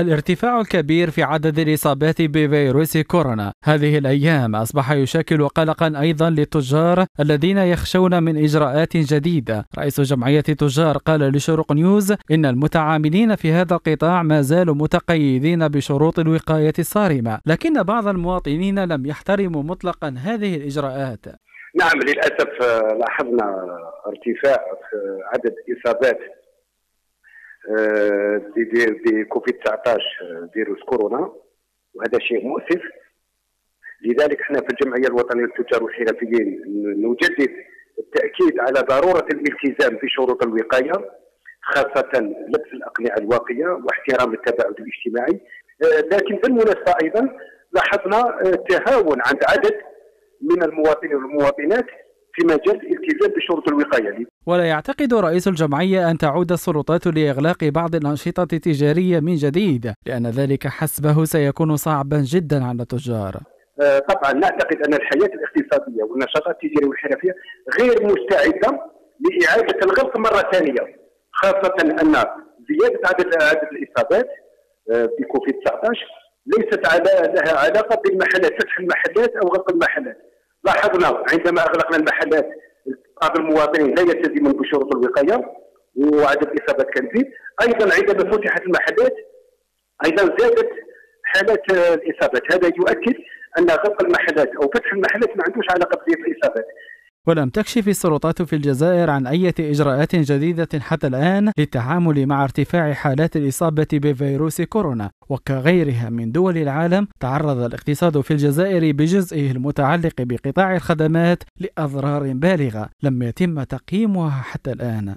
الارتفاع الكبير في عدد الإصابات بفيروس كورونا. هذه الأيام أصبح يشكل قلقا أيضا للتجار الذين يخشون من إجراءات جديدة. رئيس جمعية التجار قال لشروق نيوز إن المتعاملين في هذا القطاع ما زالوا متقيدين بشروط الوقاية الصارمة لكن بعض المواطنين لم يحترموا مطلقا هذه الإجراءات. نعم للأسف لاحظنا ارتفاع في عدد إصابات آه، بكوفيد 19 آه، فيروس كورونا وهذا شيء مؤسف. لذلك إحنا في الجمعية الوطنية للتجار والحرفيين نجدد التأكيد على ضرورة الالتزام بشروط الوقاية خاصة لبس الأقنعة الواقية واحترام التباعد الاجتماعي. آه، لكن بالمناسبة أيضا لاحظنا تهاون عند عدد من المواطنين والمواطنات في مجال الالتزام بشروط الوقاية. ولا يعتقد رئيس الجمعية أن تعود السلطات لإغلاق بعض الأنشطة التجارية من جديد لأن ذلك حسبه سيكون صعبا جدا على التجار. آه، طبعا نعتقد أن الحياة الاقتصادية والنشاطات التجارية والحرفية غير مستعدة لإعادة الغلق مرة ثانية خاصة أن زيادة عدد عدد الإصابات آه، بكوفيد 19 ليست على لها علاقة بالمحلات فتح المحلات أو غلق المحلات لاحظنا عندما أغلقنا المحلات بعض المواطنين لا يلتزمون بشروط الوقاية الاصابات كان فيه أيضا عندما فتحت المحلات أيضا زادت حالات الإصابات. هذا يؤكد أن غلق المحلات أو فتح المحلات ما عندوش علاقة بزيادة الإصابات. ولم تكشف السلطات في الجزائر عن أي إجراءات جديدة حتى الآن للتعامل مع ارتفاع حالات الإصابة بفيروس كورونا. وكغيرها من دول العالم تعرض الاقتصاد في الجزائر بجزئه المتعلق بقطاع الخدمات لأضرار بالغة لم يتم تقييمها حتى الآن.